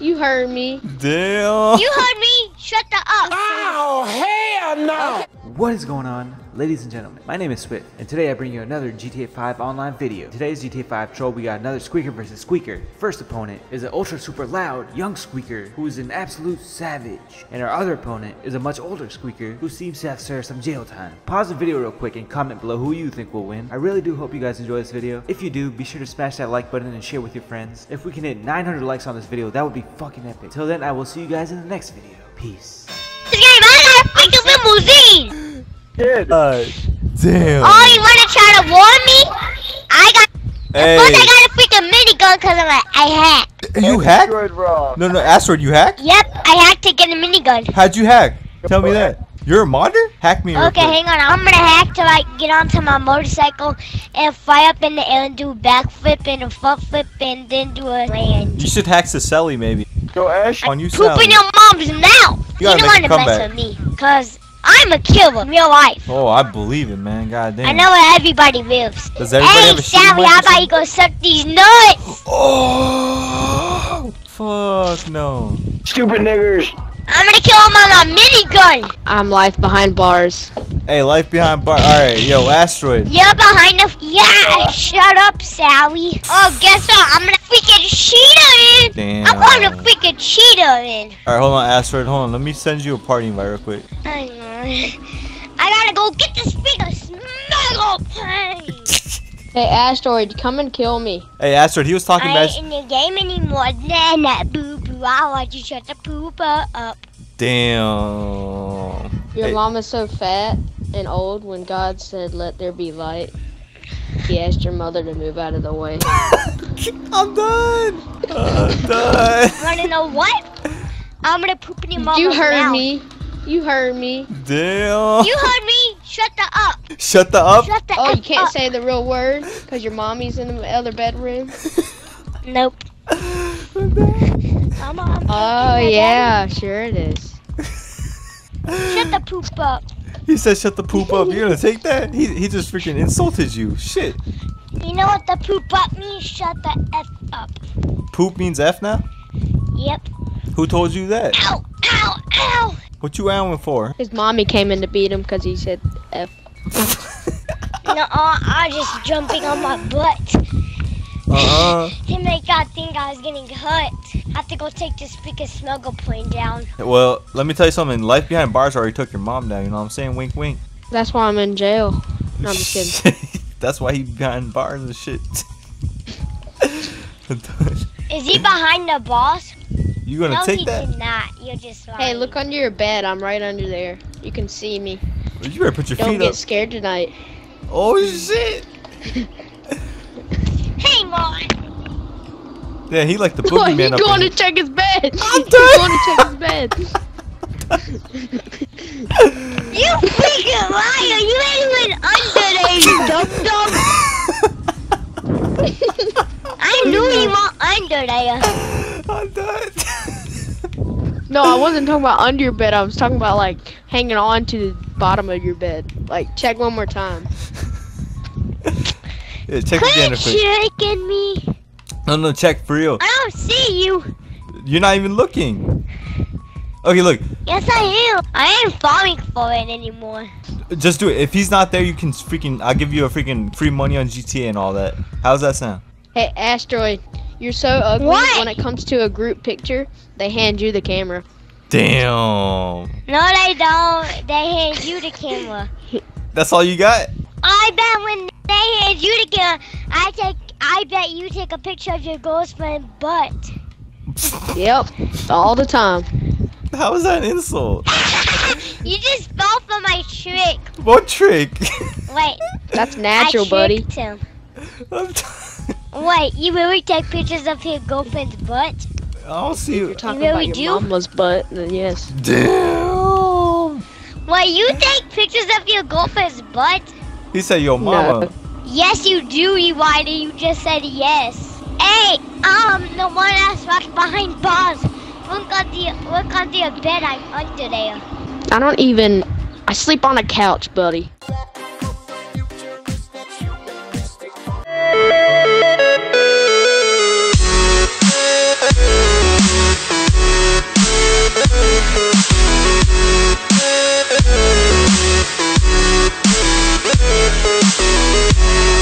You heard me. Damn. You heard me. Shut the up. Oh, hell no! What is going on, ladies and gentlemen? My name is Swift, and today I bring you another GTA 5 online video. Today's GTA 5 troll, we got another Squeaker versus Squeaker. First opponent is an ultra super loud young Squeaker who is an absolute savage, and our other opponent is a much older Squeaker who seems to have served some jail time. Pause the video real quick and comment below who you think will win. I really do hope you guys enjoy this video. If you do, be sure to smash that like button and share with your friends. If we can hit 900 likes on this video, that would be fucking epic. Till then, I will see you guys in the next video. Peace. This game, I got a freaking limousine. Uh, damn. Oh, you wanna try to warn me? I got. hey, Plus, I got a freaking minigun because I'm a, I hacked. you hacked? No, no, Asteroid, you hacked? Yep, I hacked to get a minigun. How'd you hack? Tell me that. You're a modder? Hack me. Okay, hang on. I'm gonna hack to like get onto my motorcycle and fly up in the air and do a backflip and a front flip and then do a land. You should hack Cicely maybe. Go Ash. On you, Poop Sally. in your mom's mouth. You You, gotta don't want to mess with me, cause I'm a killer in real life. Oh, I believe it, man. God damn. I know where everybody lives. Does everybody hey, have a shooting Sally, how about you go suck these nuts? Oh, fuck no. Stupid niggers. I'm gonna kill him on a minigun. I'm life behind bars. Hey, life behind bars. All right, yo, Asteroid. Yeah, behind the. Yeah, shut up, Sally. Oh, guess what? I'm gonna freaking cheetah in. Damn. I'm gonna freaking cheetah in. All right, hold on, Asteroid. Hold on. Let me send you a party invite real quick. Hang on. I gotta go get the speaker. Smell pain. Hey, Asteroid, come and kill me. Hey, Asteroid. He was talking about- I about. ain't in the game anymore. Nah, nah, boo boo. I want you to shut the pooper up. Damn. Your Hey. mom is so fat and old when God said, let there be light. He asked your mother to move out of the way. I'm done. I'm done. Wanna know what? I'm gonna poop in your mouth. you heard mouth. me. You heard me. Damn. You heard me. Shut the up. Shut the up. Shut the Oh, F you can't up. say the real word because your mommy's in the other bedroom. Nope. I'm on. Oh, yeah, sure it is. Shut the poop up. He said, "Shut the poop up." You're gonna take that? He he just freaking insulted you. Shit. You know what the poop up means? Shut the F up. Poop means F now. Yep. Who told you that? Ow, ow, ow. What you owing for? His mommy came in to beat him because he said F. No, I was just jumping on my butt. Uh He made God think I was getting hurt. I have to go take this freaking smuggle plane down. Well, let me tell you something. Life behind bars already took your mom down. You know what I'm saying? Wink, wink. That's why I'm in jail. No, I'm just kidding. That's why he behind bars and shit. Is he behind the boss? you gonna no, take he that? did not. You're just lying. Hey, look under your bed. I'm right under there. You can see me. You better put your feet up. Don't feet get scared tonight. Oh shit! Hey, Mom. Yeah, he like the What? boogeyman He's up going to check his bed. I'm He's going to check his bed. You freaking liar! You ain't even under there, you dumb dumb. I knew you were under there. I'm done. No, I wasn't talking about under your bed. I was talking about like hanging on to the bottom of your bed. Like check one more time. yeah, check Quit again. If it, shaking me. No, no, check for real. I don't see you. You're not even looking. Okay, look. Yes, I am. I ain't falling for it anymore. Just do it. If he's not there, you can freaking. I'll give you a freaking free money on GTA and all that. How's that sound? Hey, Asteroid, you're so ugly. What? When it comes to a group picture, they hand you the camera. Damn. No, they don't. They hand you the camera. That's all you got? I bet when they hand you the camera, I take. I bet you take a picture of your girlfriend's butt. Yep, all the time. How is that an insult? You just fell for my trick. What trick? Wait, That's natural, I buddy. tricked him. I'm t- Wait, you really take pictures of your girlfriend's butt? I don't see You're you. talking really about your do? mama's butt, then yes. Damn. Wait, you take pictures of your girlfriend's butt? He said, your mama." Yes, you do, whitey. You just said yes. Hey, um, the one that's right behind bars. Look on the look on the bed. I'm under there. I don't even. I sleep on a couch, buddy.